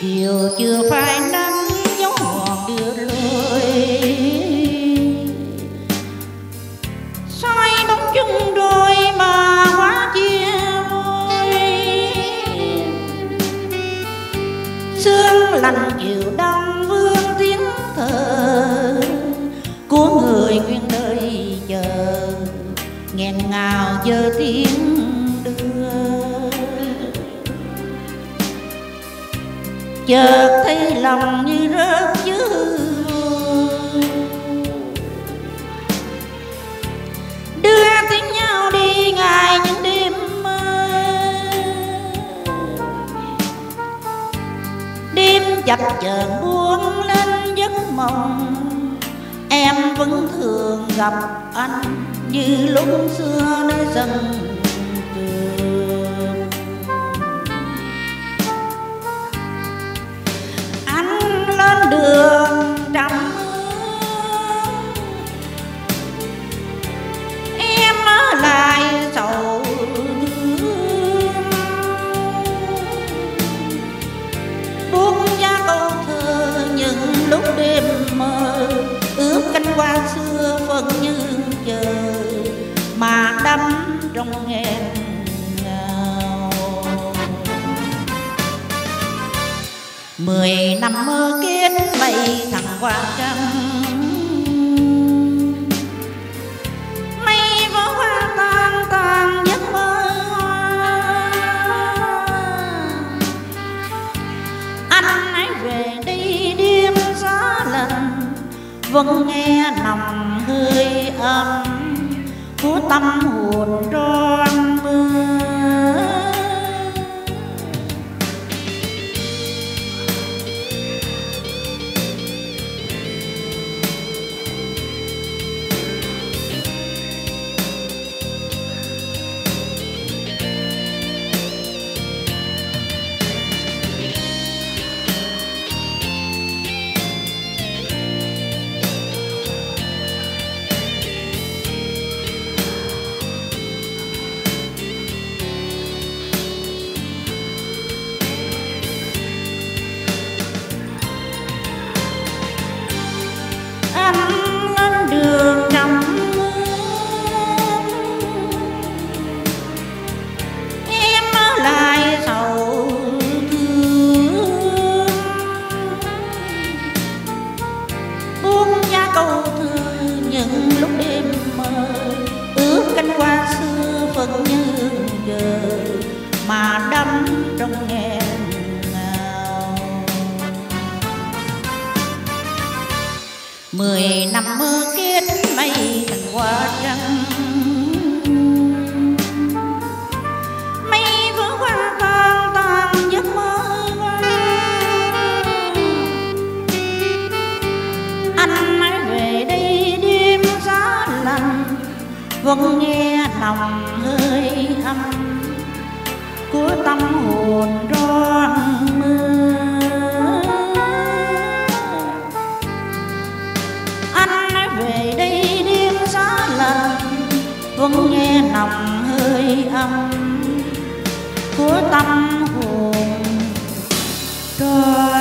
chiều chưa phải nắng gió hoàng đưa lối soi bóng chung đôi mà hóa chia vôi sương lạnh chiều đông vương tiếng thờ của người nguyên đời chờ. Nghẹn ngào giờ tiếng đưa. Chợt thấy lòng như rớt dưới đưa tiếng nhau đi ngày những đêm mơ. Đêm chập chờn buông lên giấc mộng, em vẫn thường gặp anh như lúc xưa nơi rừng trong em nào? Mười năm mơ kiến mây thẳng qua trăng. Mây hoa tan tan giấc mơ anh về đi đêm gió lạnh vẫn nghe nằm hơi ấm của tâm hồn những lúc đêm mơ. Ước cánh hoa xưa vẫn như giờ mà đắm trong nghẹn ngào. Mười năm mơ vẫn nghe lòng hơi thâm của tâm hồn ron mưa anh nói về đây đêm gió lần. Vẫn nghe lòng hơi âm của tâm hồn ron